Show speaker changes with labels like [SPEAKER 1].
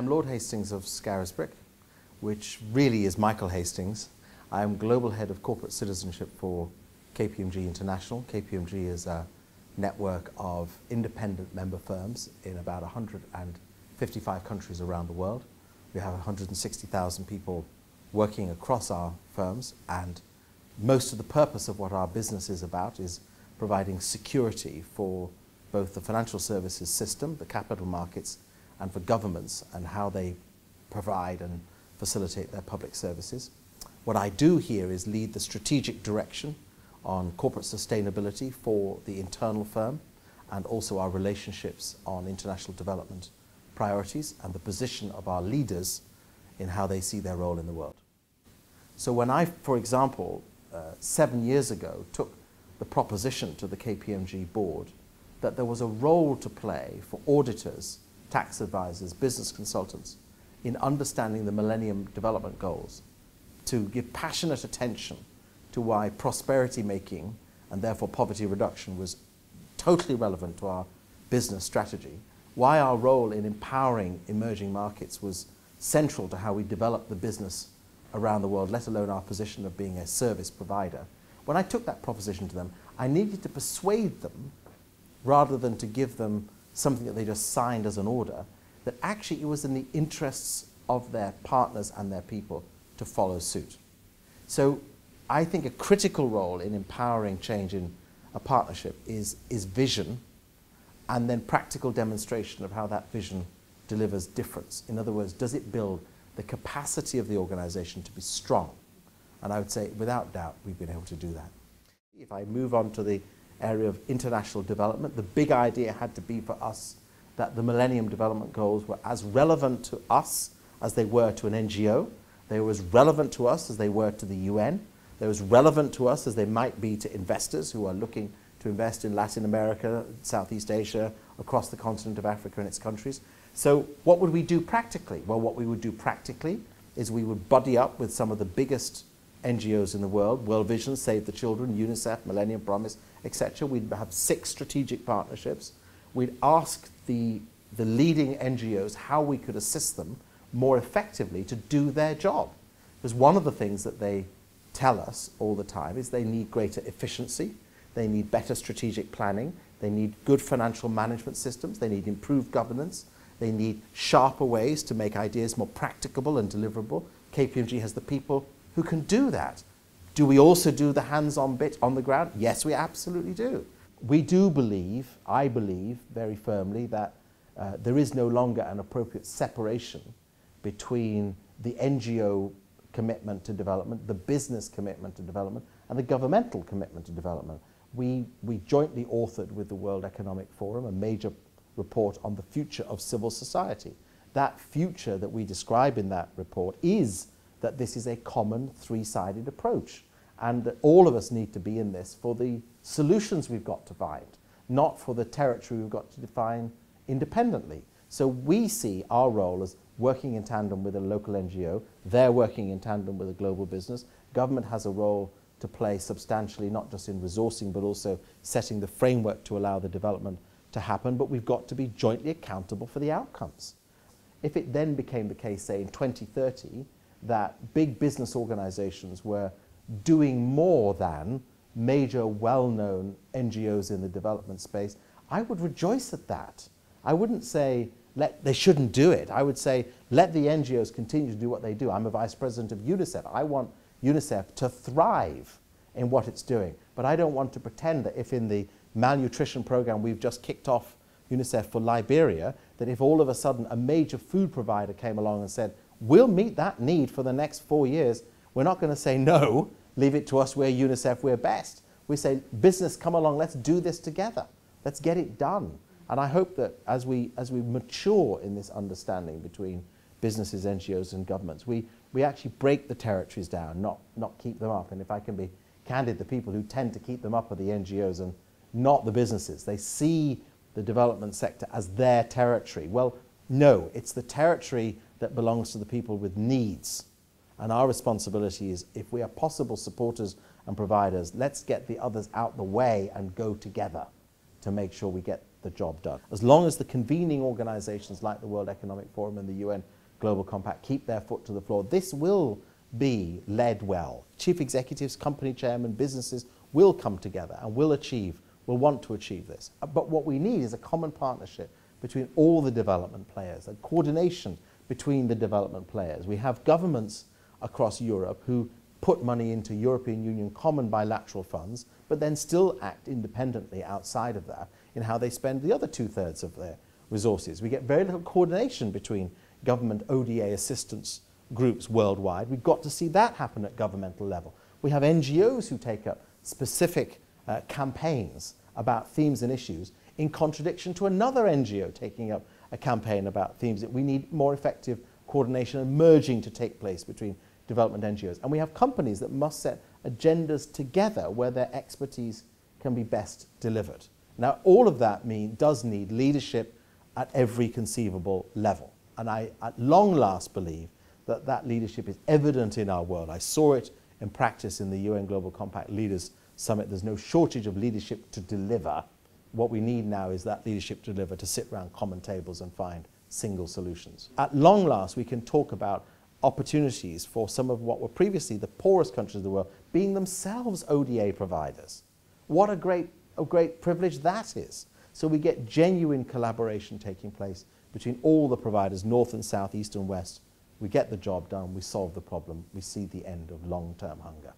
[SPEAKER 1] am Lord Hastings of Scarisbrick, which really is Michael Hastings. I am Global Head of Corporate Citizenship for KPMG International. KPMG is a network of independent member firms in about 155 countries around the world. We have 160,000 people working across our firms and most of the purpose of what our business is about is providing security for both the financial services system, the capital markets, and for governments and how they provide and facilitate their public services. What I do here is lead the strategic direction on corporate sustainability for the internal firm and also our relationships on international development priorities and the position of our leaders in how they see their role in the world. So when I, for example, uh, seven years ago took the proposition to the KPMG board that there was a role to play for auditors, tax advisors, business consultants in understanding the Millennium Development Goals, to give passionate attention to why prosperity making and therefore poverty reduction was totally relevant to our business strategy, why our role in empowering emerging markets was central to how we developed the business around the world, let alone our position of being a service provider. When I took that proposition to them, I needed to persuade them, rather than to give them something that they just signed as an order, that actually it was in the interests of their partners and their people to follow suit. So I think a critical role in empowering change in a partnership is, is vision and then practical demonstration of how that vision delivers difference. In other words, does it build the capacity of the organization to be strong. And I would say, without doubt, we've been able to do that. If I move on to the area of international development, the big idea had to be for us that the Millennium Development Goals were as relevant to us as they were to an NGO. They were as relevant to us as they were to the UN. They were as relevant to us as they might be to investors who are looking to invest in Latin America, Southeast Asia, across the continent of Africa and its countries. So what would we do practically? Well, what we would do practically is we would buddy up with some of the biggest NGOs in the world, World Vision, Save the Children, UNICEF, Millennium Promise, etc. We'd have six strategic partnerships. We'd ask the, the leading NGOs how we could assist them more effectively to do their job. Because one of the things that they tell us all the time is they need greater efficiency, they need better strategic planning, they need good financial management systems, they need improved governance, they need sharper ways to make ideas more practicable and deliverable. KPMG has the people who can do that. Do we also do the hands-on bit on the ground? Yes, we absolutely do. We do believe, I believe very firmly, that uh, there is no longer an appropriate separation between the NGO commitment to development, the business commitment to development, and the governmental commitment to development. We, we jointly authored with the World Economic Forum a major report on the future of civil society. That future that we describe in that report is that this is a common three-sided approach and all of us need to be in this for the solutions we've got to find, not for the territory we've got to define independently. So we see our role as working in tandem with a local NGO, they're working in tandem with a global business. Government has a role to play substantially, not just in resourcing, but also setting the framework to allow the development to happen, but we've got to be jointly accountable for the outcomes. If it then became the case, say, in 2030, that big business organizations were doing more than major well-known NGOs in the development space, I would rejoice at that. I wouldn't say let, they shouldn't do it. I would say let the NGOs continue to do what they do. I'm a vice president of UNICEF. I want UNICEF to thrive in what it's doing. But I don't want to pretend that if in the malnutrition program we've just kicked off UNICEF for Liberia, that if all of a sudden a major food provider came along and said, we'll meet that need for the next four years, we're not going to say no, leave it to us, we're UNICEF, we're best. We say, business, come along, let's do this together. Let's get it done. And I hope that as we, as we mature in this understanding between businesses, NGOs, and governments, we, we actually break the territories down, not, not keep them up. And if I can be candid, the people who tend to keep them up are the NGOs and not the businesses. They see the development sector as their territory. Well, no, it's the territory that belongs to the people with needs. And our responsibility is, if we are possible supporters and providers, let's get the others out the way and go together to make sure we get the job done. As long as the convening organizations like the World Economic Forum and the UN Global Compact keep their foot to the floor, this will be led well. Chief executives, company chairmen, businesses will come together and will achieve, will want to achieve this. But what we need is a common partnership between all the development players, a coordination between the development players. We have governments across Europe who put money into European Union common bilateral funds, but then still act independently outside of that in how they spend the other two-thirds of their resources. We get very little coordination between government ODA assistance groups worldwide. We've got to see that happen at governmental level. We have NGOs who take up specific uh, campaigns about themes and issues in contradiction to another NGO taking up a campaign about themes that we need more effective coordination and merging to take place between development NGOs. And we have companies that must set agendas together where their expertise can be best delivered. Now, all of that mean, does need leadership at every conceivable level. And I, at long last, believe that that leadership is evident in our world. I saw it in practice in the UN Global Compact Leaders Summit. There's no shortage of leadership to deliver. What we need now is that leadership to deliver, to sit around common tables and find single solutions. At long last, we can talk about opportunities for some of what were previously the poorest countries of the world being themselves ODA providers. What a great, a great privilege that is. So we get genuine collaboration taking place between all the providers, north and south, east and west. We get the job done, we solve the problem, we see the end of long-term hunger.